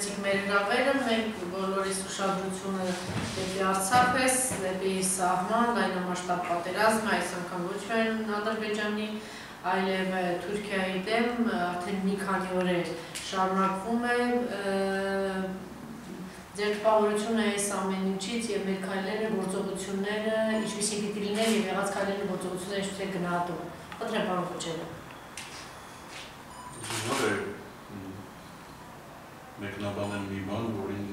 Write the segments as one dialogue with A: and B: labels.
A: ունեցիք մեր հրավերը, մենք բոլորիս ուշադրությունը դեպի Արցախ է, դեպի սահման, լայնամասշտաբ պատերազմը, այս անգամ ոչ միայն Ադրբեջանի, այլև Թուրքիայի դեմ արդեն մի քանի օրեր շարունակվում է ձեր տպավորությունը այս ամեն ինչից եւ մեր քայլերը, գործողությունները, ինչպեսի պիտի լինեն եւ եղած քայլերը գործողությունները ինչպես է գնահատում։ Քոչարյան։
B: Դժվար է մեկնաբանել մի բան, որին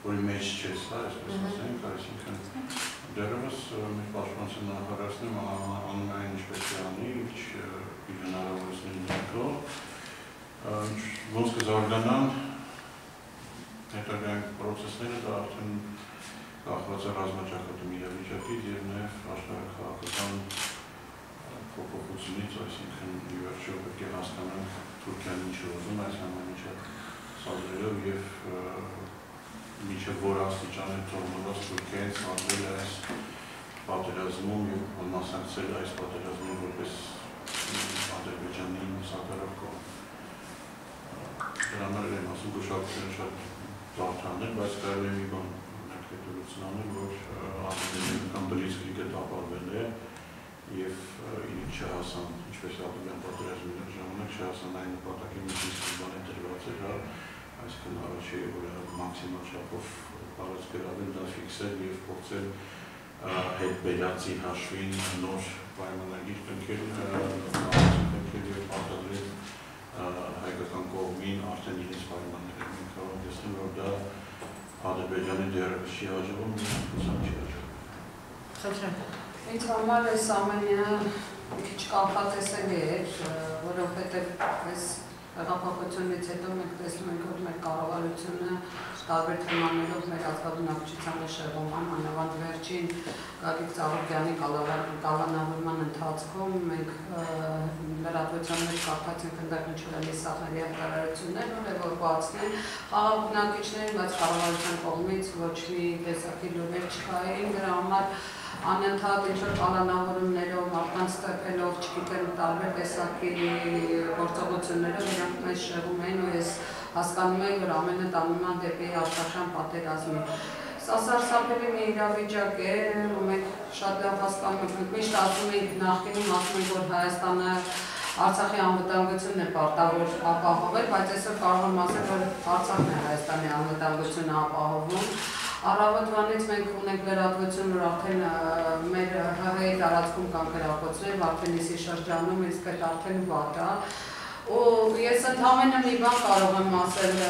B: որի մեջ չես, հա, այսպես ասենք, այսինքն դեռևս մեր պաշտպանության նախարարությունն անում է ինչպես է անի, ինչ իր հնարավորությունների ներքո, ոնց կզարգանան հետագայում պրոցեսները դա արդեն կախված է ռազմաճակատում իրավիճակից եւ նաեւ փոփոխությունից, այսինքն ի վերջո պետք է հասկանանք Թուրքիան ինչ ուզում այս ամեն ինչը սադրելով եւ միջև որ աստիճան է թողնված Թուրքիայից սադրել այս պատերազմում եւ մասնակցել այս պատերազմում որպես Ադրբեջանի սատարող կողմ։ Դրանով եմ ասում գուշակությունը շատ զարթանել, բայց կարելի է մի բան հետևություն անել, որ Ադրբեջանը կամ բլիցկրիգը տապալվել է եւ իրենք չհասան, ինչպես Ադրբեջան պատերազմի ժամանակ չհասան այն նպատակին, ինչ բան է դրված էր, հա, այսինքն առաջի օրը մաքսիմալ չափով բառած գրավել, դա ֆիքսել եւ փորձել հետ բերածի հաշվին նոր պայմանագիր կնքել, կնքել եւ արտադրել հայկական կողմին արդեն իրենց պայմանները։ Մենք կարող տեսնել, որ դա Ադրբեջանի դեռևս չի հաջողում, ուսամ չի հաջողում։
A: Խնդրեմ։
C: Ինձ համար այս ամենը մի քիչ կանխատեսելի էր, որովհետև այս հեղափոխությունից հետո մենք տեսնում ենք, որ մեր կառավարությունը տարբեր թեմաներով մեր ազգաբնակչությանը շեղում են, անավանդ վերջին Գագիկ Ծաղոկյանի կալանավորման ընթացքում մենք լրատվության մեջ կարդացինք ընդդեմ ինչ-որ էլի սահների հայտարարություններ, ուղևորվածներ խաղաղ բնակիչներին, բայց կառավարության կողմից ոչ մի տեսակի լուրեր չկային, դրա համար անընդհատ ինչ-որ պալանավորումներով, մարդկանց ստեփելով, չգիտեմ, տարբեր տեսակի գործողություններով իրանք մեզ շեղում էին ու ես հասկանում եմ, որ ամենը տանում են դեպի Արցախյան պատերազմի։ Սա սարսափելի մի իրավիճակ է, ու մենք շատ լավ հասկանում ենք, միշտ ասում ենք նախկինում ասում ենք, որ Հայաստանը Արցախի անվտանգությունն է պարտավոր ապահովել, բայց այսօր կարող եմ ասել, որ Արցախն է Հայաստանի անվտանգությունը ապահովում Առավոտվանից մենք ունենք լրատվություն, որ արդեն մեր ՀՀ-ի տարածքում կան գրապոցներ, Վարդենիսի շրջանում, իսկ այդ արդեն վատ է։ Ու ես ընդհանրապես մի բան կարող եմ ասել,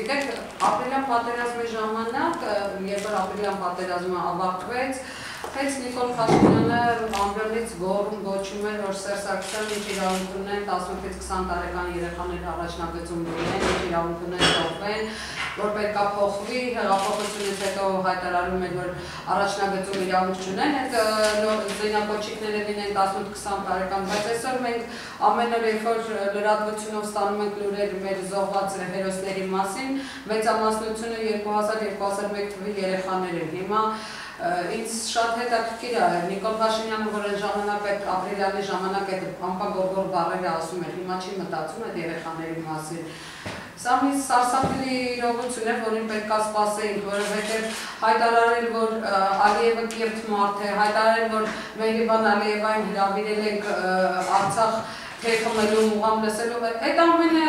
C: գիտեք, ապրիլյան պատերազմի ժամանակ, երբ որ ապրիլյան պատերազմը ավարտվեց, Հենց Նիկոլ Փաշինյանը ամբողջից գոռում գոչում էր, որ Սերժ Սարգսյանն ինչ իրավունք ունեն 18-ից 20 տարեկան երեխաներ առաջնագծում լինեն, ինչ իրավունք ունեն թողվեն, որ պետքա փոխվի, հեղափոխությունից հետո հայտարարում են, որ առաջնագծում իրավունք չունեն, այդ զինակոչիկները լինեն 18-20 տարեկան, բայց այսօր մենք ամեն օր երբ որ լրատվությունով ստանում ենք լուրեր մեր զոհված հերոսների մասին, մեծամասնությունը 2000-2001 թվի երեխաներ են։ Հիմա ինձ շատ հետաքրքիր է Նիկոլ Փաշինյանը, որ այն ժամանակ այդ ապրիլյանի ժամանակ այդ ամպագորգոր բառերը ասում էր, հիմա չի մտածում այդ երեխաների մասին։ Սա մի սարսափելի իրողություն է, որին պետք է սպասեինք, որովհետև հայտարարել, որ Ալիևը կիրթ մարդ է, հայտարարել, որ Մehriban Ալիևային հրավիրել ենք Արցախ թե խմելու ուղամ լսելու, այդ ամենը,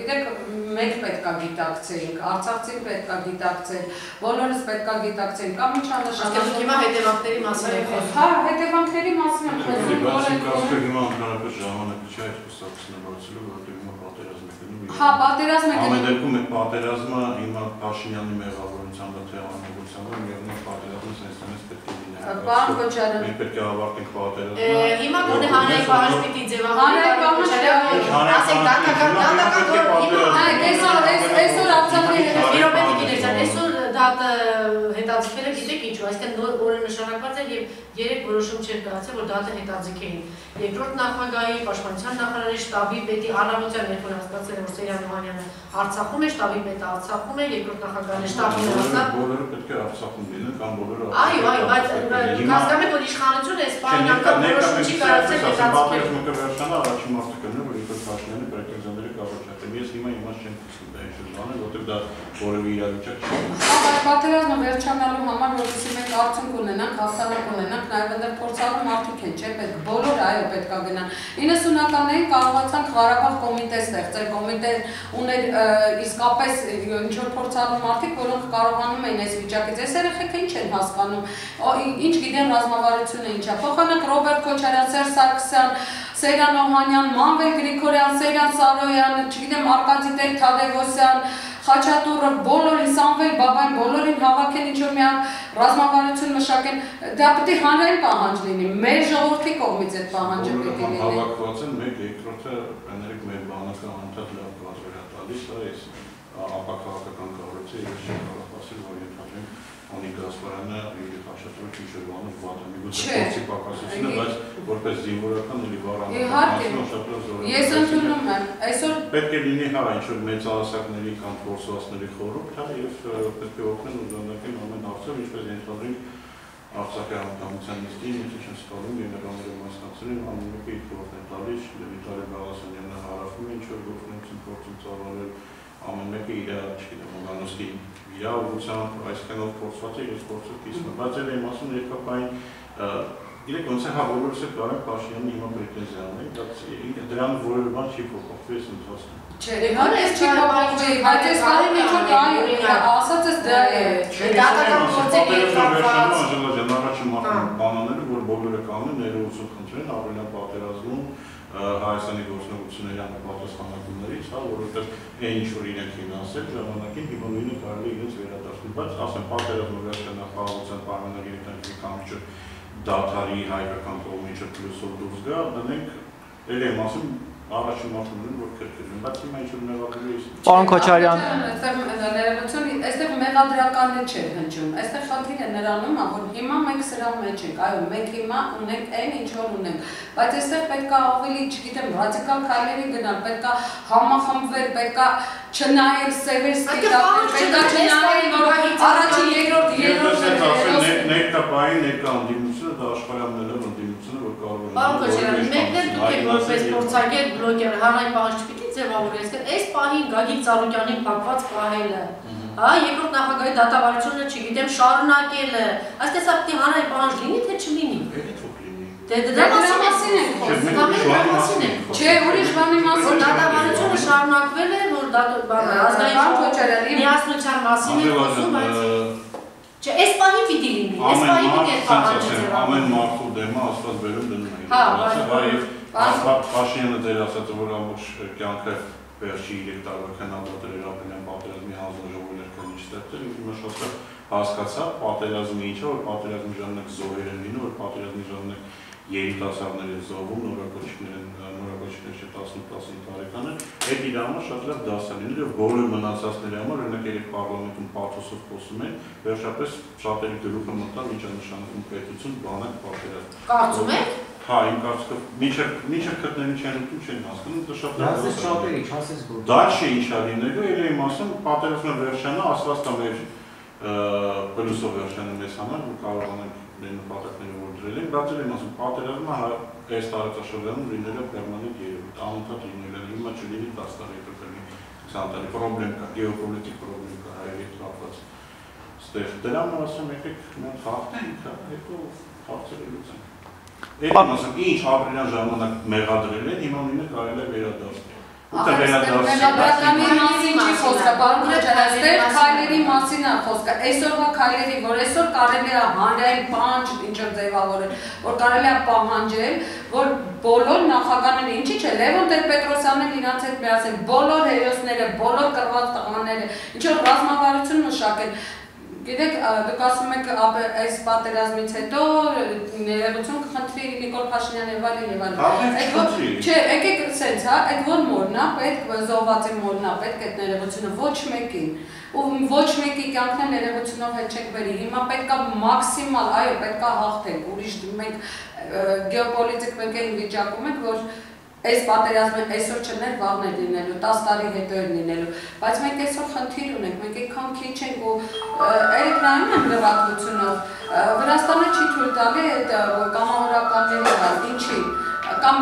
C: գիտեք, մենք պետքա գիտակցեինք, արցախցին պետքա գիտակցել, բոլորս պետքա գիտակցեինք, կամ ինչա
A: նշանակում։ Հիմա հետևանքների մասին եք խոսում։
C: Հա, հետևանքների մասին եմ խոսում։
B: Բայց կասկը հիմա ընդհանրապես ժամանակը չէ այդ կուսակցությունը բացելու, որովհետև հիմա պատերազմ է գնում։
C: Հա, պատերազմ է գնում։
B: Ամեն դեպքում այդ պատերազմը հիմա Փաշինյանի մեղավորությամբ թե անողությամբ միևնույն պատերազմը sense-ից պետք է
C: Պարոն Քոչարյան։
B: Մենք պետք է ավարտենք պատերազմը։
A: հանրային պահանջ պիտի ձևավորվի։ Ասենք դատական դատական
C: այսօր այսօր Արցախի
A: Իրոպե դիգիներցան, այսօր դատը հետաձգելը գիտեք ինչու, այսինքն նոր օրը նշանակված էր եւ երեք որոշում չէր կայացել, որ դատը հետաձգեին։ Երկրորդ նախագահի, պաշտպանության նախարարի շտաբի պետի առավոտյան երբ որ հասկացել էր, որ Սերյան Յովանյանը Արցախում է, շտաբի պետը Արցախում է, երկրորդ շտաբում է հասա։
B: Բոլորը պետք է Արցախում լինեն կամ բոլորը
A: Այո, այո, բայց հասկանում եք, որ իշխանությունը այս բանը անգամ որոշում չի կարողացել հետաձգել։
B: Պատերազմը կվերջանա, առաջին մարդը կնա, որ իբր Փաշինյանը պրետենզիաները կառաջատեն։ ես հիմա իմաստ չեմ տեսնում դա ինչ բան է, որտեղ դա որևէ իրավիճակ չի։
C: Բայց պատերազմը վերջանալու համար, որովհետեւ մենք արդյունք ունենանք, հաղթանակ ունենանք, նաև այնտեղ փորձառու մարդիկ են, չէ՞, պետք բոլոր այո պետք է գնան։ 90-ականներին կարողացանք Ղարաբաղ կոմիտե ստեղծել, կոմիտե ուներ իսկապես ինչ որ փորձառու մարդիկ, որոնք կարողանում էին այս վիճակից։ Այս երեխեքը ինչ են հասկանում, ինչ գիտեն ռազմավարությունը ինչա։ Փոխանակ Ռոբերտ Քոչարյան, Սերժ Սարգսյան, Սեյրան Օհանյան, Մանվել Գրիգորյան, Սեյրան Սարոյան, չգիտեմ Արկադի Տեր Թադևոսյան, Խաչատուրը, բոլորին Սամվել Բաբան, բոլորին հավաքեն ինչ որ մի ռազմավարություն մշակեն, դա պետք է հանրային պահանջ լինի, մեր ժողովրդի կողմից այդ պահանջը պետք է լինի։
B: Հավաքված են մեկ երկրորդը, կներեք մեր բանակը անդադ լավ բազ վրա տալիս, դա էս ապակաղակական կառույցը չեմ կարող ասել, որ ենթադրենք անի գասպարանը իր խաչատուրը ինչ որ բանը է, միգուցե փորձի պակասությունը, բայց որպես զինվորական էլի վառան։
C: Իհարկե։ Ես ընդունում եմ։ Այսօր
B: պետք է լինի հա ինչ որ մեծահասակների կամ փորձվածների խորհուրդ, հա եւ պետք է օգնեն ու դանդակեն ամեն հարցով, ինչպես ենթադրենք Արցախի համակամության նիստին, ինչ չեն ստանում եներաները մասնակցել, ամեն մեկը իր փորձն է տալիս, Լևիտարի Բաղասանյանը հարավում է ինչ որ գործունեություն փորձում ծավալել, ամեն մեկը իր, չգիտեմ, օգանոստի իր ուղղությամբ, այսքանով փորձված է, ես Բայց էլ եմ ասում երկապային Իրեք ոնց է հա բոլորս էլ կարող Փաշինյանը հիմա պրետենզիա ունի, բայց դրան որևէ բան չի փոխվի այս ընթացքում։
C: Չէ, իհարկե չի փոխվի, բայց այս բանը ինչ որ կայ, ասած ես դա է։
A: Դատական գործերի կապված
B: ժանարաչի բանաները, որ բոլորը կանեն, ներողություն խնդրեն, ավելի պատերազմում Հայաստանի գործունեությունների համապատասխանատուներից, հա, որովհետև այն ինչ որ իրենք էին ասել ժամանակին, հիմա նույնը կարելի իրենց վերադարձնել, բայց ասեմ, պատերազմը վերջանա խաղաղության պայմանագրի տեղ կամ ինչ դաթարի հայկական կողմիչը պլյուսով դուրս գա, դնենք էլ եմ ասում առաջին մարդուն են որ քրքրում, բայց հիմա ինչ է։
D: Պարոն Քոչարյան,
C: այստեղ ներողություն, այստեղ մեղադրականը չէ հնչում։ Այստեղ խնդիրը նրանում է, որ հիմա մենք սրա մեջ ենք։ Այո, մենք հիմա ունենք այն ինչ որ ունենք, բայց այստեղ պետք է ավելի, չգիտեմ, ռադիկալ քայլերի գնալ, պետք է համախմբվել, պետք է չնայել սևեր ստիպել, պետք է չնայել որ առաջին, երկրորդ, երրորդ
B: ներկայային ներկա ընդդիմությունը դա աշխարհամներով
A: Պարոն Քոչարյան, մեկն էլ դուք եք որպես փորձագետ բլոգեր հանրային պահանջ չպիտի ձևավորես, այս պահին Գագիկ Ծառուկյանին փակված պահելը, հա, երկրորդ նախագահի դատավարությունը, չգիտեմ, շարունակելը, այսպես պիտի հանրային պահանջ լինի, թե չլինի։ Դե դրա մասին ենք խոսում, կամ դրա մասին ենք
C: Չէ, ուրիշ բանի մասին
A: դատավարությունը շարունակվել է, որ ազգային
C: Քոչարյանի
A: միասնության մասին ենք խոսում, բայց Չէ, այս պահին պիտի լինի, այս պահին պիտի այդ պահանջը ձևավորվի։
B: Ամեն մարդու դեմը աստված բերում դնում է։
A: Հա,
B: բայց Փաշինյանը դեր ասած որ ամբողջ կյանքը վերջի 3 տարվա քննադատել էր ապրիլյան պատերազմի հանձնաժողովներ քննիչ ստեղծել, ինքը շատ հասկացա պատերազմի ինչը, որ պատերազմի ժամանակ զոհեր են լինում, որ պատերազմի ժամանակ երիտասարդներ են զոհվում, նորակոչիկներ են, նորակոչիկներ չէ 10-15 տարեկան են, այդ իր համար շատ լավ դաս է լինել եւ բոլոր մնացածների համար օրինակ երեք parlamentum պաթոսով խոսում են, վերջապես շատերի գլուխը մտավ ինչա նշանակում պետություն, բանակ, պատերազմ։
A: Կարծում եք?
B: Հա, իմ կարծիքով միջը միջը քտնելու չեն ուտում չեն հասկանում, դա շատ լավ
D: դասես շատերի, չասես որ։
B: Դա չի ինչա լինելու, ելի իմ ասում, պատերազմը վերջանա, ասված տա մեր պլյուսով վերջանում ես համար, որ կարողանանք մեր նպատակները որ դրել են, բայց էլ եմ ասում, պատերազմը հա այս տարածաշրջանում լինելը պերմանենտ երևույթ, անընդհատ լինելը, հիմա չլինի 10 տարի կլինի 20 տարի, պրոբլեմ կա, գեոպոլիտիկ պրոբլեմ կա հայերի հետ կապված։ Ստեղ դրա համար ասում եկեք մենք խախտենք, հետո հարցերը լուծենք։ Այդ ասում, ինչ ապրիլյան ժամանակ մեղադրել են, հիմա նույնը կարելի է վերադարձնել։
C: Վերադարձի մասին չի խոսքը, պարոն Քոչարյան, քայլերի մասին է խոսքը։ Այսօրվա քայլերի, որ այսօր կարելի է հանրային պահանջ ինչ-որ ձևավորել, որ կարելի է պահանջել, որ բոլոր նախագահները, ինչի՞ չէ, Լևոն Տեր-Պետրոսյանն իրանց հետ միասին, բոլոր հերոսները, բոլոր կրված տղաները, ինչ որ ռազմավարություն մշակել, Գիտեք, դուք ասում եք այս պատերազմից հետո ներողություն կխնդրի Նիկոլ Փաշինյանը եւ այլն եւ այլն։
B: Այդ ոչ
C: Չէ, եկեք սենց, հա, այդ որ մորն է, պետք զոհվածի մորն է, պետք այդ ներողությունը ոչ մեկին։ Ու ոչ մեկի կյանքն ներողությունով հետ չեք բերի։ Հիմա պետքա մաքսիմալ, այո, պետքա հաղթենք։ Ուրիշ մենք գեոպոլիտիկ մենք այն վիճակում ենք, որ այս պատերազմը այսօր չներ վաղներ լինելու, 10 տարի հետո էր լինելու, բայց մենք այսօր խնդիր ունենք, մենք այնքան քիչ ենք ու երեք նայում եմ լրատվությունով, Վրաստանը չի թույլ տալի այդ կամավորականների հալ, ինչի, կամ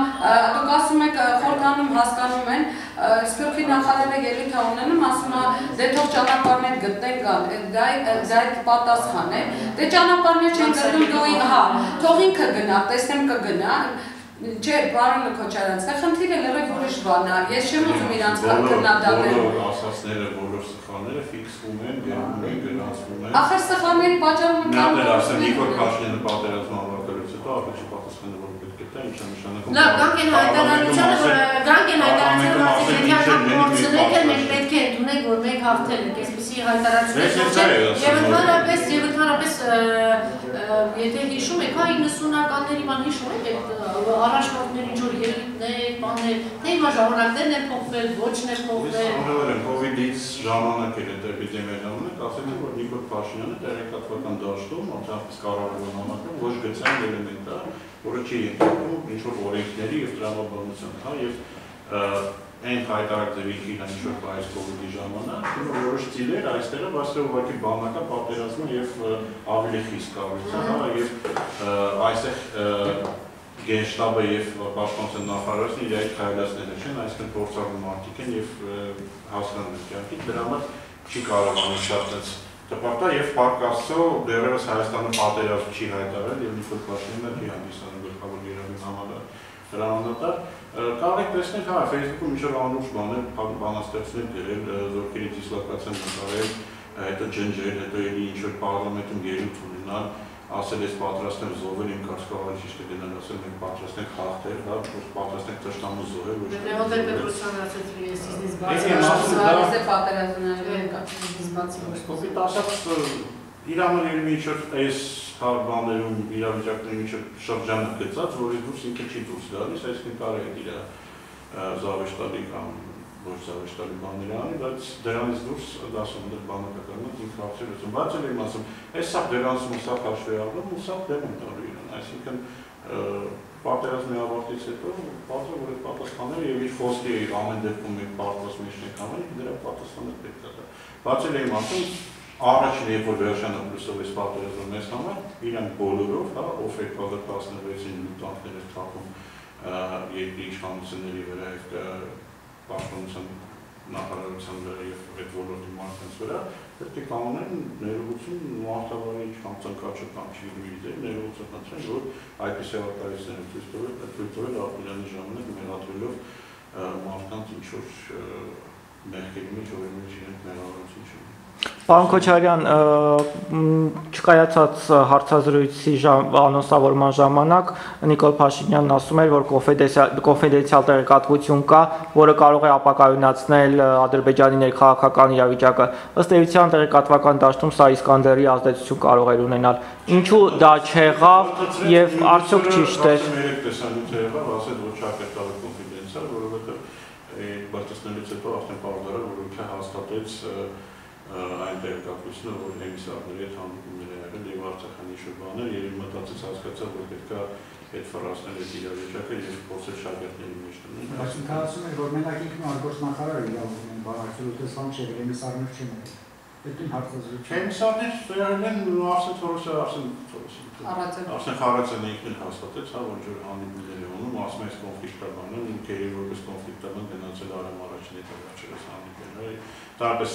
C: դուք ասում եք խորհրդանում հասկանում են Սփյուռքի նախարարը ելույթ է ունենում, ասում է դե թող ճանապարհներ գտնեն կան, դա դա այդ պատասխան է։ Դե ճանապարհներ չեն գտնում դու հա, թող ինքը գնա, տեսնեմ կգնա։ Չէ, պարոն Քոչարյան, սա խնդիրը լրիվ ուրիշ բան է։ Ես չեմ ուզում իրանց քննադատել։
B: Բոլոր ասածները, բոլոր սխալները ֆիքսվում են, գերվում են, գրանցվում են։
C: Ախր սխալների պատճառը
B: Նա դեռ ասեմ Նիկոլ Փաշինյանը պատերազմը ավարտելուց հետո առաջի պատասխանը որ պետք է տա, ինչ է նշանակում։
A: Լավ, գանք են հայտարարությանը, որ գանք են հայտարարությանը, որ ասեցիքյան գործնեք են, մենք պետք է ընդունենք, որ մենք հաղթել ենք, այսպեսի
B: ասում,
A: Եվ ընդհանրապես, եւ ընդհանրապես եթե հիշում եք, հա 90-ականների բան հիշում եք, այդ առաջնորդների որ ելույթներ, բաներ, թե հիմա ժամանակներն են փոխվել, ոչն է փոխվել։
B: անհավեր եմ COVID-ից ժամանակ էր այդ էպիդեմիայի ժամանակ, ասեցի, որ Նիկոլ Փաշինյանը տեղեկատվական դաշտում, անցապես կառավարման համակարգում ոչ գծային էլեմենտ է, որը չի ենթարկվում ինչ որ օրենքների եւ տրամաբանության, հա, եւ այն հայտարարած դեպքի ինչ որ բայս COVID-ի ժամանակ, որ որոշ ծիլեր այստեղը բացել ուղղակի բանակա պատերազմը եւ ավելի խիստ կառույցը, հա, եւ այստեղ Գենշտաբը եւ պաշտպանության նախարարությունը իրենք քայլացները չեն, այսինքն փորձառու մարդիկ են եւ են կյանքի, դրա համար չի կարողանում շատ այնց տպարտա եւ պարկասո դերևս Հայաստանը պատերազմ չի հայտարարել եւ Նիկոլ Փաշինյանը չի հանդիսանում գլխավոր երևի համալա հրամանատար կարող եք տեսնել հա Facebook-ում ինչ որ անուշ բաներ բանաստեղծներ գրել զորքերի դիսլոկացիան նկարել հետո ջնջել հետո էլի ինչ որ պարլամենտում ելույթ ունենալ ասել ես պատրաստ եմ զոհվել իմ կարծիքով ճիշտ է գնալ ասել մենք պատրաստ ենք խախտել հա պատրաստ ենք ճշտամու զոհել ոչ թե
A: Լեոն Պետրոսյանը ասաց որ ես իզնից բաց
B: Ես եմ ասում, դա-
C: Սարիզե պատերազմները կա։
B: Կոպիտ ասած իր համար երևի ինչ որ այս բաներում որ շրջանը գծած, որի դուրս ինքը չի դուրս գալիս, այսինքն կարելի է իր զավեշտալի կամ ոչ զավեշտալի բաներ անի, բայց դրանից դուրս դասում դեռ բանակականը ինքը արդյոք լուծում։ Բայց էլ եմ ասում, այս սա դրանցում ու սա հաշվի առնում ու սա դեմ են տալու իրեն, այսինքն պատերազմի ավարտից հետո պատրը որ այդ պատասխանները եւ իր խոսքի ամեն դեպքում մի մեջ եք անում, դրա պատասխանը պետք է տա։ Բայց էլ եմ ասում, առաջին երբ որ վերջանը պլյուսով էս պատերազմը մեզ համար, իրենք բոլորով, հա, ով է 16-ին լուտանքներ թափում երկրի իշխանությունների վրա եւ պաշտպանության նախարարության վրա եւ այդ ոլորտի մարդկանց վրա, պետք է կանոնեն ներողություն մարդավարի կամ ցանկաճը կամ չի միգիզեր ներողություն խնդրեն, որ այդպիսի արտահայտությունները ցույց տվել, ցույց տվել ապրիլյանի ժամանակ մեղադրելով մարդկանց ինչ որ մեղքերի մեջ, մեջ իրենք մեղավորություն չունեն։
D: Պարոն Քոչարյան, չկայացած հարցազրույցի անոնսավորման ժամանակ Նիկոլ Փաշինյանն ասում էր, որ կոնֆեդերացիալ տեղեկատվություն կա, որը կարող է ապակայունացնել Ադրբեջանի ներքաղաքական իրավիճակը։ Ըստ էության տեղեկատվական դաշտում սա Իսկանդերի ազդեցություն կարող էր ունենալ։ Ինչու դա չեղավ եւ արդյոք ճիշտ էր։
B: Երեք տեսանյութ եղավ, ասել որ չակետալ կոնֆիդենցիալ, որովհետեւ բացասնելուց հետո արդեն պարզարար, որ ինքը հաստատեց այն տեղեկատվությունը, որ էմիսարների հետ հանդիպումներ են եղել եւ Արցախանի բաներ, երբ մտածեց հասկացա, որ պետքա այդ ֆրազները իրավիճակը եւ փորձել շագերտների մեջ դնել։
E: Այսինքն ասում են, որ մենակ ինքն արգոսնախարարը իրավունք ունի բանակցելու տեսան չէ, էմիսարներ չեն։ Դա ին հարցազրույց չէ։
B: Էմիսարներ վերել են Արսեն Թորոսը, Արսեն Թորոսը։ Արսեն Խարացյանը ինքն հաստատեց, հա, որ ջուր հանդիպումներ է ունում, ասում է, այս կոնֆլիկտաբանը, ինքերի որպես կոնֆլիկտաբան գնացել արամ առաջին հետ վերջերս հանդիպել, հա։ Տարպես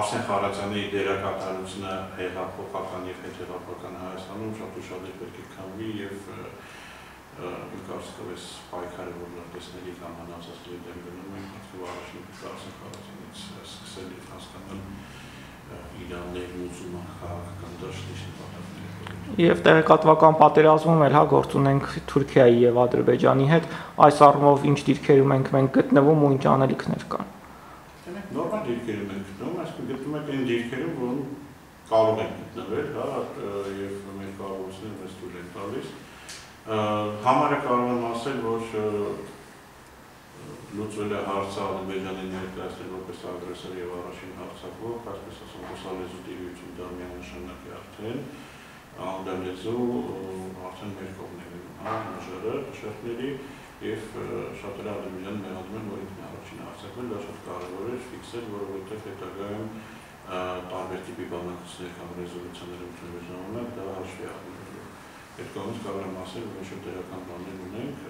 B: Արսեն Խարացյանի դերակատարությունը հեղափոխական եւ հետհեղափոխական Հայաստանում շատ ուշադիր պետք է քամվի եւ իմ կարծիքով այս պայքարը որ նա տեսնելի կամ հանածածների դեմ գնում են, է առաջին Արսեն Խարացյանից սկսել եւ հասկանալ իրաններ մուսուլման քաղաքական դաշտի նպատակները։
D: Եվ տեղեկատվական պատերազմում էլ հա գործ ունենք Թուրքիայի եւ Ադրբեջանի հետ, այս առումով ինչ դիրքերում ենք մենք գտնվում ու ինչ անելիքներ կան։
B: Դրանք նորմալ դիրքերում են գտնում, այսինքն գտնում եք այն դիրքերում, որոնք կարող են գտնվել, հա, եւ մեր կարողությունները մեզ թույլ են տալիս։ Համարը կարող եմ ասել, որ լուծվել է հարցը Ադրբեջանի ներկայացնել որպես ագրեսոր եւ առաջին հարձակվող, այսպես ասում, ռուսալեզու տիրույթում դա միանշանակ է արդեն, անգլերեզու արդեն մեր կողմերում, հա, նժերը, շերտների եւ շատերը Ադրբեջան մեղադրում են, որ ինքն առաջին հարձակվել, դա շատ կարեւոր է ֆիքսել, որովհետեւ հետագայում տարբեր տիպի բանակցություններ կամ ռեզոլյուցիաներ ընդունելու ժամանակ դա հաշվի առնելու։ Այդ կողմից կարող եմ ասել, որ ինչ-որ դերական բաներ ունենք,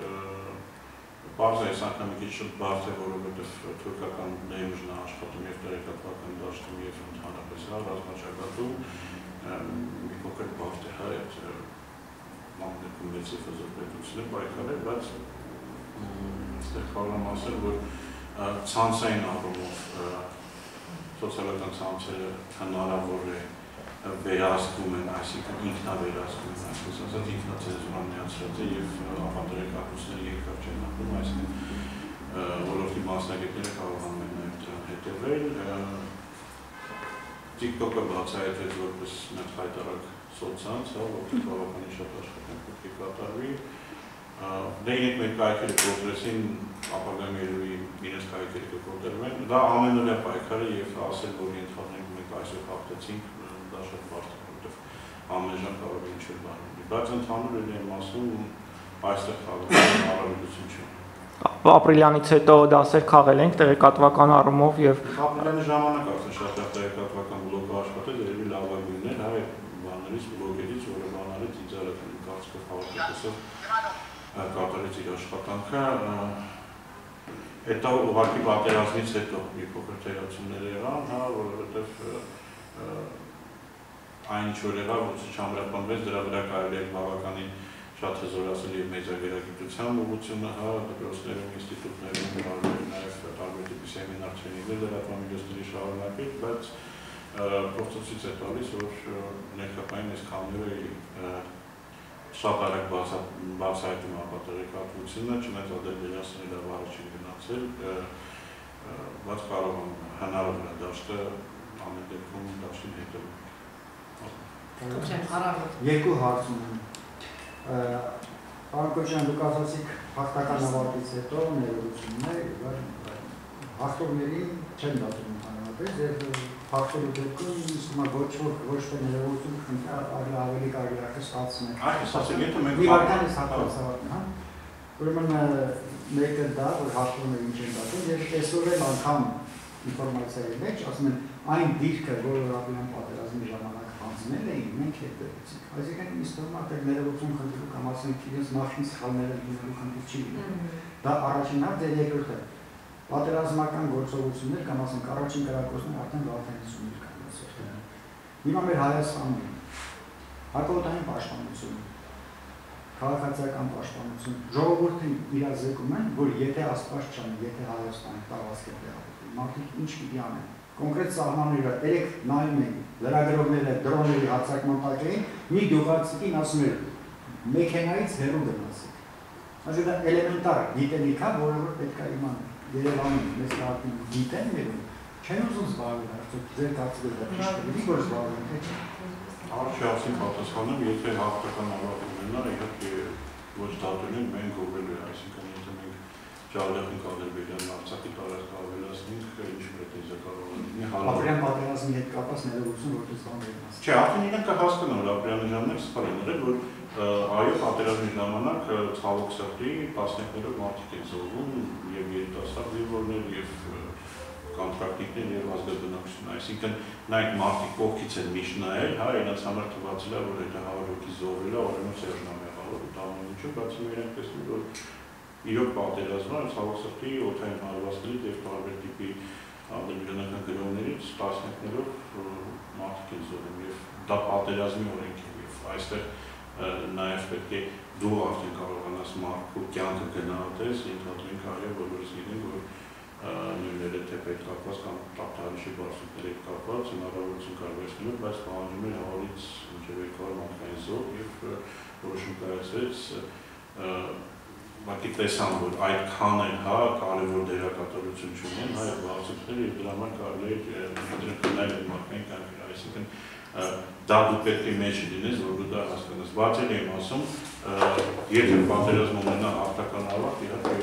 B: Բարձր այս անգամ մի քիչ շատ բարձր է, որովհետև թուրքական ներուժն է աշխատում եւ տեղեկատվական դաշտում եւ ընդհանրապես հա ռազմաճակատում մի փոքր բարձր է հա այդ մամլեքում մեծ ֆիզիկայությունը պայքարել, բայց այստեղ կարող եմ ասել, որ ցանցային առումով սոցիալական ցանցերը հնարավոր է վերահսկում են, այսինքն ինքնավերահսկում են, այսպես ասած ինքնացենզուրան միացրած է եւ ապանդրեկատուները երկար չեն ապրում, այսինքն ոլորտի մասնագետները կարողանում են նաեւ դրան հետևել։ TikTok-ը բացահայտվեց որպես մեր հայտարարք սոցցանց, հա, որտեղ բավականին շատ աշխատանք պետք է կատարվի։ Դե իրենք մեր կայքերը կոտրեցին, ապագայում երևի իրենց կայքերը կկոտրվեն։ Դա ամենօրյա պայքար է եւ ասել, որ ընդհանրենք մենք այսօր հաղթեցինք, դա շատ բարդ է, որովհետև ամեն ժամ կարող է ինչ-որ բան լինի։ Բայց ընդհանուր էլ եմ ասում, այստեղ քաղաքական առավելություն չի։
D: Ապրիլյանից հետո դասեր քաղել ենք տեղեկատվական առումով եւ
B: Ապրիլյանի ժամանակ արդեն շատ տեղեկատվական բլոկը աշխատել, երևի լավագույնն էր, հայ բաներից, բլոգերից, որը բանալից իձարական կարծիքով հավաքեցով կատարեց իր աշխատանքը հետո ուղղակի պատերազմից հետո մի փոքր թերացումներ եղան, հա, որովհետև այն ինչ որ եղավ, ոնց չամրապանվեց, դրա վրա կարելի է բավականին շատ հզորացնել եւ մեծագերագիտության ուղղությունը, հա, դպրոցներում, ինստիտուտներում, կարելի նաեւ տարբեր տիպի սեմինարների լրատվամիջոցների շարունակել, բայց փորձոցից է տալիս, որ ներկայային այս քամիները շատ արագ բացահայտում ապատերեկատվությունը, չնայած ադրբեջանցիների լավ առաջին գնացել, բայց կարող հնարավոր է դաշտը ամեն դեպքում դաշտին հետևում։
E: Երկու հարց ունեմ։ Պարոն Կոչյան, դուք ասացիք հաղթական ավարտից հետո ներողություններ, հաղթողներին չեն դատում ընդհանրապես եւ հաղթելու դեպքում ուսումա ոչ որ ոչ թե ներողություն խնդրի ավելի կարելի է ստացնել։
B: Այս ասել, եթե մենք
E: վարքան է հաղթացավարն, հա։ Ուրեմն մեկը դա որ հաղթողները ինչ են դատում եւ այսօր էլ անգամ ինֆորմացիայի մեջ ասում են այն դիրքը, որը Ռաբինան պատերազմի ժամանակ հանձնել էին, մենք հետևեցինք։ Այսինքն է, որ ներողություն խնդրելու կամ ասենք իրենց նախին սխալները լինելու խնդիր չի լինում։ Դա առաջին հարց է, երկրորդը պատերազմական գործողություններ կամ ասենք առաջին կրակոցներ արդեն վարդանիսում կան այսօր։ Հիմա մեր Հայաստանում հակոթային պաշտպանություն, քաղաքացիական պաշտպանություն, ժողովուրդին իրազեկում են, որ եթե Աստված չանի, եթե Հայաստանը տարածք է տեղադրել, մարդիկ ինչ պիտի անեն կոնկրետ սահմանների վրա երեք նայում էին լրագրողները դրոնների հարձակման էին մի գյուղացին ասում էր մեքենայից հեռու գնացեք այսինքն դա էլեմենտար գիտելիք է որը որ պետք է իմանալ Երևանում մեծ քաղաքում գիտեն մերում չեն ուզում զբաղվել արդյոք ձեր կարծիքով դա ճիշտ է որ զբաղվում չէ
B: Առաջի ասին պատասխանում եթե հաղթական ավարտում ունենա իհարկե ոչ դատունին մենք գովելու այսինքն եթե մենք Ջալեխին Ադրբեջան Արցախի տարածքը ավելացնենք, ինչ պրետենզիա կարող է լինի
E: հարաբերական Ապրիլյան պատերազմի հետ կապված ներողություն որպես բան վերնաս։
B: Չէ, արդեն իրենք կհասկանան, որ Ապրիլյանի ժամանակ սխալ են որ այո, պատերազմի ժամանակ ցավոք սրտի տասնյակներով մարդիկ են զոհվում եւ երիտասարդ զինվորներ եւ կոնտրակտիկներ եւ ազգաբնակություն, այսինքն նա այդ մարդիկ կողքից են միշտ նայել, հա, իրենց համար թվացել է, որ դա 100 հոգի զոհվել է, օրենով Սերժնամի խաղով ու ինչու, բայց իրենք տեսնում որ իրոք պատերազմը ցավոք սրտի օթային հարվածներից եւ տարբեր տիպի ադրբեջանական գրողներից տասնյակներով մարդիկ են զոհում եւ դա պատերազմի օրենք է եւ այստեղ նաեւ պետք է դու արդեն կարողանաս մարդու կյանքը գնահատես, ընդհանրեն կարելի է բոլորս գիտեն, որ նույնները թե պետք կապված կամ տապտարիշի բարսուկների կապված հնարավորություն կարողացնելու, բայց պահանջում է հավալից մինչև երկար մարդկային զոհ եւ որոշում կայացրեց մակի տեսան, որ այդքան են, հա, կարևոր դերակատարություն չունեն, հա, բարձրները եւ դրա համար կարելի է դրել այդ մարդկային կյանքը, այսինքն դա դու պետք է մեջ լինես, որ դու դա հասկանաս։ Բայց էլ եմ ասում, եթե պատերազմ ունենա հաղթական ավարտ, իհարկե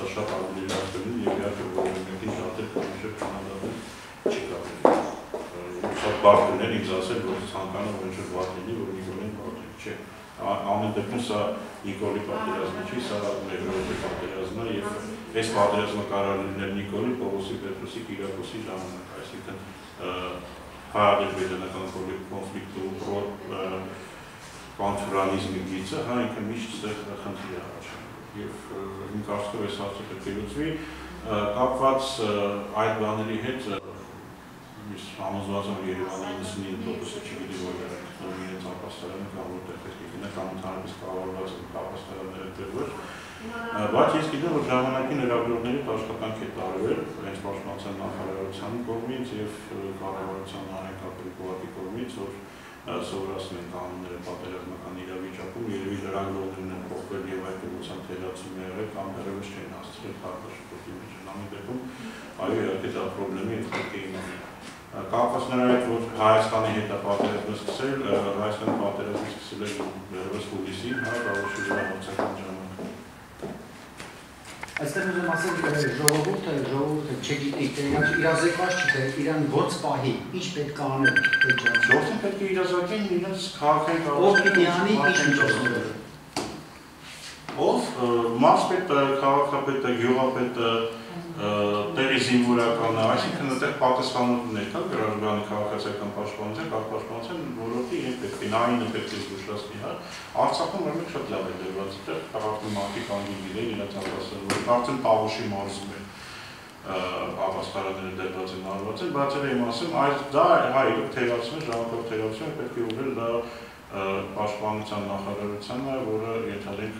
B: դա շատ ավելի լավ կլինի եւ իհարկե որ մեկին շատ էլ չի կարող։ Շատ բարդ կներ ինձ ասել, որ ցանկանում ինչ որ վատ լինի, որ Նիկոլին պատրիկ չէ ամեն դեպքում սա Նիկոլի պատերազմը չի, սա Մեգրոյի պատերազմը եւ այս պատերազմը կարող լինել Նիկոլի, Պողոսի, Պետրոսի, Կիրակոսի ժամանակ, այսինքն հայ-ադրբեջանական կոնֆլիկտը ու կոնֆրանիզմի գիծը, հա ինքը միշտ ստեղ խնդիր է առաջանում։ եւ իմ կարծիքով այս հարցը պետք է լուծվի կապված այդ բաների հետ ես համոզված եմ Երևանի 99%-ը չգիտի որ իրենց ապաստարանը կամ որտեղ պետք է գնա կամ ընդհանրապես կառավարված ապաստարանները ոչ Բայց ես գիտեմ, որ ժամանակին լրագրողների աշխատանք է տարվել հենց պաշտպանության նախարարության կողմից եւ կառավարության հանրակապերի կողմի կողմից, որ սովորացնում են կանոնները պատերազմական իրավիճակում, երևի լրագրողներն են փոխվել եւ այդ ուղղությամբ թերացում եղել կամ դեռևս չեն հասցրել հարկաշփոթի մեջ։ Նամի դեպքում այո, իհարկե դա խնդրեմ է, է կապված նրա հետ, որ Հայաստանի հետ է պատերազմը սկսել, Հայաստանի պատերազմը սկսել է դեռևս հուլիսին, հա, բավարար ժամանակական ժամանակ։
E: Այստեղ ուզում ասել ժողովուրդը, ժողովուրդը չգիտի, թե իրազեկված չի, թե իրան ո՞նց պահի, ինչ պետք է անել այդ ժամանակ։
B: Ժողովուրդը պետք է իրազեկեն իրենց քաղաքային
E: անի ինչ միջոցներ։
B: Ով մարզպետը, քաղաքապետը, գյուղապետը, տեղի զինվորականը, այսինքն այդտեղ պատասխանատուներ կան գրաժգանի քաղաքացիական պաշտպանության, կապ պաշտպանության, որովհետեւ իրենք պետք է նայինը պետք է զգուշացնի, հա։ Արցախում ուրեմն շատ լավ է դրված, այդտեղ քաղաքի մարդիկ անգին գիտեն իրենց ապաստան, որ արդեն Տավուշի մարզում է ապաստարանները դրված են արված են, բայց էլ իմ ասեմ, այս դա հա իրոք թերացում է, ժամանակով թերացում է, պետք է ուղղել դա պաշտպանության նախարարությանը, որը ենթադրենք,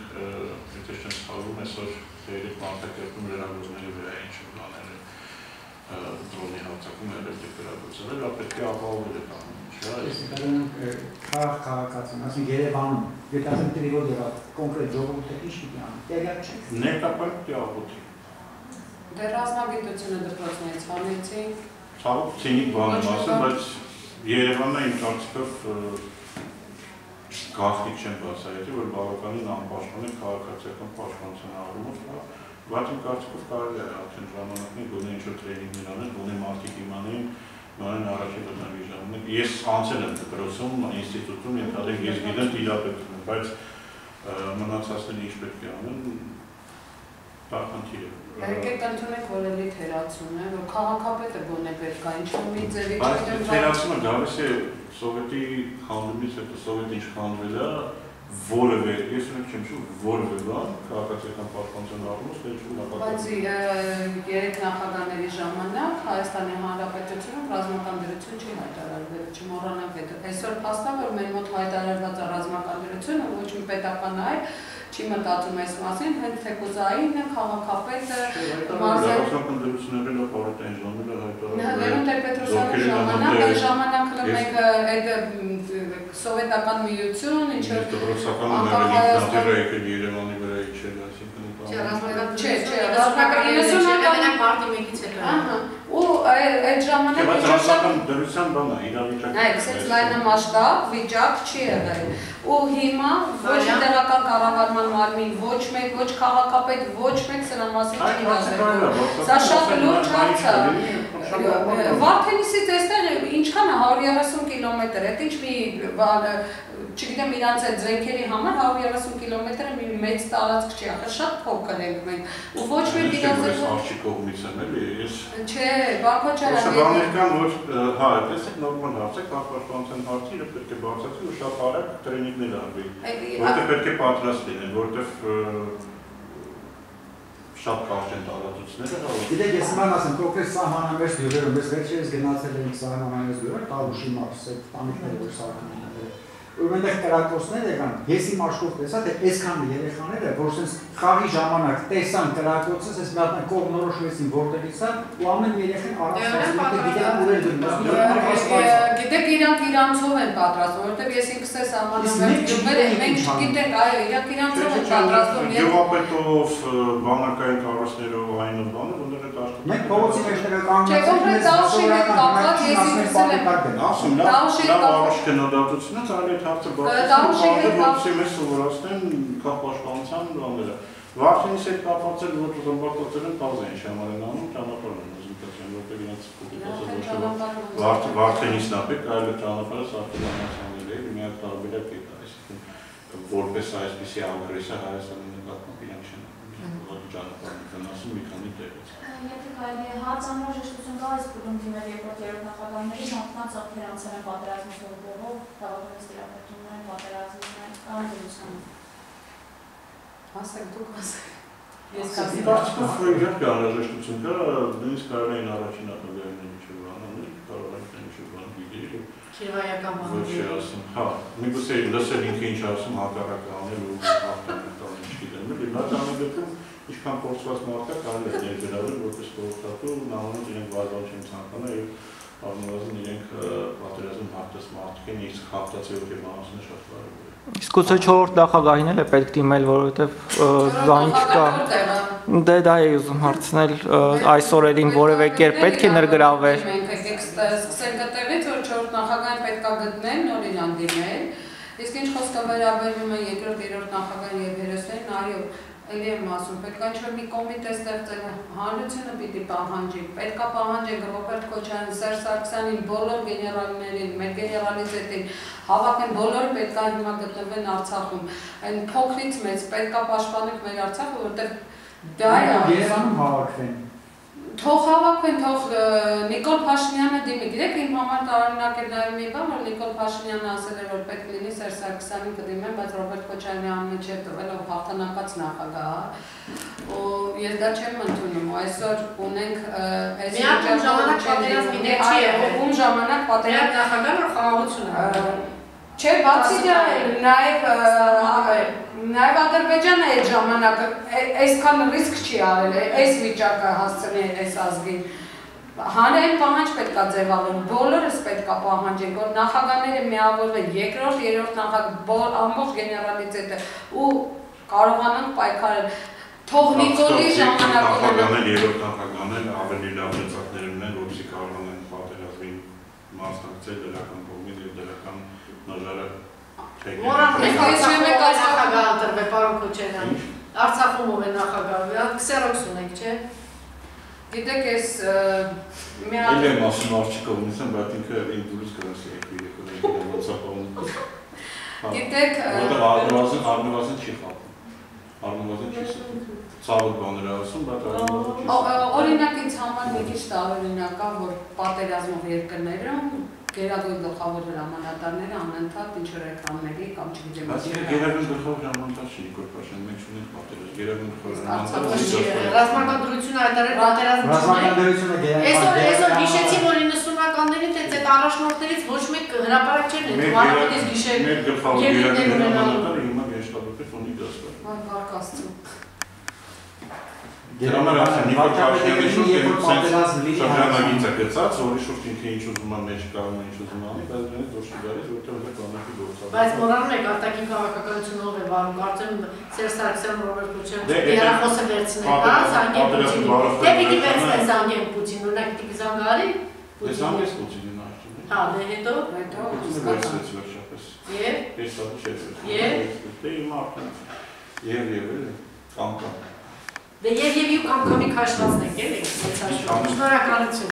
B: եթե չեմ սխալվում, այսօր երեք մարդակերպում լրագրողների վրա ինչ բաներ դրոնի հարձակում եղել դեպի գրագործել, դա պետք է ապահովել է կանոնը, չէ՞։
E: Քաղաք քաղաքացին, ասենք Երևանում, եթե ասենք տրիվոդ եղավ, կոնկրետ ժողովուրդը ինչ պիտի անի։ Տեղյակ չէ։
B: Ներկապան պիտի աղոթի։
C: Դե ռազմագիտությունը դպրոցներից հանեցի։
B: Ցավոք ցինիկ բան եմ ասում, բայց Երևանն իմ կարծիքով գաղտնիք չեմ բացահայտի, որ բավականին անպաշտպան է քաղաքացիական պաշտպանության առումով, բայց իմ կարծիքով կարելի է արդեն ժամանակին գոնե ինչ-որ տրեյնինգներ անել, գոնե մարդիկ իմանային, նորեն դեպի ժամանակ։ Ես անցել եմ դպրոցում, ինստիտուտում, ենթադրենք ես գիտեմ տիրապետում, բայց մնացածները ինչ պետք է անեն, դա խնդիր է։
C: Եկեք ընդունենք, որ էլի թերացում է, որ քաղաքապետը գոնե պետք է ինչ-որ մի ձևի
B: Բայց թերացումը գալիս է սովետի խանդումից հետո սովետը ինչ խանդվել է, որևէ, ես ունենք չեմ շուտ, որևէ բան քաղաքացիական պաշտպանության առումով ստեղծում
C: Բայց երեք նախագահների ժամանակ Հայաստանի Հանրապետությունում ռազմական դրություն չի հայտարարվել, չմոռանանք այդ։ Այսօր փաստա որ մեր մոտ հայտարարված ռազմական դրությունը ոչ մի պետական այլ չի մտածում այս մասին, հենց թեկուզային է քաղաքապետը
B: մարզական դրությունները պարետային ժամանակ հայտարարել։
C: Լևոն Տեր-Պետրոսյանի ժամանակ, այն ժամանակը մեկ այդ սովետական միություն, ինչ որ
B: եկել Երևանի վրա իջել, այսինքն
A: Չէ,
C: Չէ, չէ,
A: ռազմական
C: 90-ական
A: մենակ մարտի 1-ից հետո։
C: Ահա, ու այդ ժամանակ
B: ռազմական դրության բանն է, իրավիճակը։
C: Այ, ցած լայնամասշտաբ վիճակ չի եղել։ Ու հիմա ոչ տեղական կառավարման մարմին, ոչ մեկ, ոչ քաղաքապետ, ոչ մեկ սրա մասին չի ասել։ Սա շատ լուրջ հարց է։ Վարդենիսից այստեղ ինչքան է 130 կիլոմետր, այդ ինչ մի չգիտեմ իրանց այդ զենքերի համար 130 կիլոմետրը մի մեծ տարածք չի, ախր շատ փոքր ենք մենք։ Ու ոչ մեկ իրանց
B: արշի կողմից եմ էլի, ես
C: Չէ, Բաքոչարյան։
B: Ոսը բաներ կան, որ հա, այդպես է նորմալ հարց է, քաղաքապետության հարցը իրը պետք է բարձրացվի ու շատ արագ տրեյնինգներ արվի։ Որտեղ պետք է պատրաստ լինեն, որտեղ շատ կարճ են տարածությունները, հա։
E: Գիտեք, ես ման ասեմ, կոնկրետ սահմանամերձ դյուրերում, ես վերջերս գնացել եմ սահմանամերձ դյուրեր, Տավուշի մարս, այդ տանիքները, որ սարքանում ուրեմն այնտեղ կրակոցներ եկան, ես իմ աշխուժ տեսա, թե այսքան երեխաները, որ sense խաղի ժամանակ տեսան կրակոցը, sense մի հատ կողմնորոշվեցին որտեղից է, ու ամեն երեխան առանց
C: Գիտեք, իրանք իրանցով են պատրաստվում, որովհետև ես ինքս էս ջումեր եմ, մենք չգիտենք, այո, իրանք իրանցով են պատրաստվում։
B: Գյուղապետով, բանակային կառույցներով, այնով բանը, որտեղ այդ աշխատանքը։
E: Մենք փողոցի մեջտեղը կանգնած
C: Չէ, կոնկրետ Տավուշի հետ կապված ես ինքս եմ
B: Ասում, լավ, լավ առաջ քննադատությունը, ցավալի այդ հարցը բարձր, որպեսզի մեզ սովորացնեն քաղաքապաշտպանության բաները։ Վարդենիս հետ կապված էր, որ զոմբարտացել են բազա են շամարեն անում, ճանապարհ են ուզում կացեն, որտեղ իրենց կոպիտացը Վարդենիսն ապե կարելի ճանապարհը սարքելանացանել է, մի հատ տարբերակ է այսինքն որպես այսպիսի ագրեսիա Հայաստանի նկատմամբ ճանապարհը գնացում մի քանի տեղից։
F: Եթե կարելի է հաց անհրաժեշտություն կա այս բուլունդի մեր երկրորդ երրորդ նախագահների մարդկանց ովքեր անցել են պատերազմի սովորով, դավադրից տիրապետումներ, պատերազմներ, դրության։
C: Ասեք դուք ասեք։ Ես
B: Ասեցի,
C: կասի։
B: կարծիքով իհարկե անհրաժեշտություն կա, նույնիսկ կարող էին առաջին նախագահային միջև անել, կարող են միջև բան դիգել,
A: Չիրվայական
B: ոչ
A: բանը։
B: ասում, հա, միգուցե լսել ինքը ինչ ասում, հակառակը անել ու հաղթանակը տալ չգիտեմ, էլի նա տանի դեպքում ինչքան փորձված մարդը կարելի է ներգրավել որպես խորհրդատու, նամանոց իրենք վազալ չեն ցանկանա եւ առնվազն իրենք պատերազմ հաղթած մարդիկ են, իսկ հաղթած Եվրոպանոսինը շատ կարևոր է։
D: Իսկ գուցե 4-րդ նախագահին էլ է պետք դիմել, որովհետև զայն չկա։ Դե դա էի ուզում հարցնել այս օրերին որևէ կերպ պետք է ներգրավել։
C: Մենք եկեք սկսենք այդտեղից, որ 4 նախագահին պետքա գտնել, նոր իրան դիմել։ Իսկ ինչ խոսքը վերաբերում է երկրորդ, երրորդ նախագահային եւ հերոսներին, այո, ելի եմ ասում, պետքա ինչ-որ մի կոմիտե ստեղծել, հանրությունը պիտի պահանջի, պետքա պահանջենք Ռոբերտ Քոչարյանին, Սերժ Սարգսյանին, բոլոր գեներալներին, մեր գեներալից հետին, հավաքեն բոլորը պետքա հիմա գտնվեն Արցախում։ Այն փոքրից մեծ պետքա պաշտպանենք մեր Արցախը, որտեղ դա է
E: Երևանում հավաքվեն։
C: Թող հավաքվեն, թող Նիկոլ Փաշինյանը դիմի։ Գիտեք, իմ համար տարօրինակ է նաև մի բան, որ Նիկոլ Փաշինյանը ասել էր, որ պետք լինի Սերժ Սարգսյանին կդիմեն, բայց Ռոբերտ Քոչարյանի անունը չէր տվել, ով հաղթանակած նախագահ է։ Ու ես դա չեմ ընդունում։ Այսօր ունենք այս
A: ժամանակ պատերազմի դեր չի եղել։
C: Ում ժամանակ պատերազմ
A: նախագահը խաղաղություն է։
C: Չէ, բացի դա նաև նաև Ադրբեջանը այդ ժամանակը ա- այսքան ռիսկ չի արել, այս վիճակը հասցնել այս ազգին։ Հանրային պահանջ պետքա ձևավորել, բոլորս պետքա պահանջենք, որ նախագահները միավորվեն, երկրորդ, երրորդ նախագահ, ամբողջ գեներալիտետը ու կարողանանք պայքարել։ Թող Նիկոլի ժամանակը
B: նախագանել, երրորդ նախագանել ավելի լավ ծածկներ նժարը
A: Մորան
C: Ես
A: ես
C: չեմ եկած
A: նախագահ ընտրվել պարոն Քոչարյան։ Արցախում ով է նախագահը։ Քսերոքս ունեք, չէ՞։
C: Գիտեք, ես մի հատ
B: եմ ասում աղջիկը ունեցան, բայց ինքը ինձ դուրս կրասի եկի եկել պոն։
C: Գիտեք,
B: Որտեղ առնվազն առնվազն չի խաղում։ Առնվազն չի սա։ Ցավոտ բաներ ասում, բայց առնվազն չի։
C: օրինակ ինձ համար մի քիչ տարօրինակ է, որ պատերազմող երկրներում գերագույն գլխավոր հրամանատարները անընդհատ ինչ որ էկրանների կամ չգիտեմ
B: Բայց
C: ինչի
B: ինքը գերագույն գլխավոր ժամանակ չի Նիկոլ Փաշինյանը, մենք ունենք պատերազմ, գերագույն գլխավոր ժամանակ։
A: Ռազմական դրությունը հայտարարել պատերազմ չունի։ Այսօր այսօր հիշեցի, որ 90-ականներից այդ այդ առաջնորդներից ոչ մեկ հրապարակ չէր ներդրում, առավոտից գիշեր
B: մեր գլխավոր հրամանատարը Դրա համար ասեմ, Նիկոլ Փաշինյանի շուրջ
E: երբ պատերազմ լինի
B: շրջանագիծը գծած, որի շուրջ ինքը ինչ ուզում է մեջ կարող է ինչ ուզում անի, բայց դրանից դուրս չի գալիս, որտեղ դա կանոնակի գործը։
A: Բայց մոռանում եք արտաքին քաղաքականությունով է վարում, կարծեմ Սերժ Սարգսյան, Ռոբերտ
B: Դե, եթե
A: հեռախոսը վերցնեն, հա, Զանգեն Պուտինին։ Դե պիտի
B: վերցնեն,
A: Զանգեն Պուտինին, օրինակ պիտի զանգարի
B: Ես ամես Պուտինին այժմ։
A: Հա, դե հետո
C: Հետո
B: վերցրեց վերջապես։
A: եւ
B: Ես չէր վերցրել։
A: Եվ?
B: Դե հիմա արդեն եւ եւ էլ կամ կամ։
A: դե եւ եւ ու կամ կամի քաշվածնեք էլի։ Շնորհակալություն։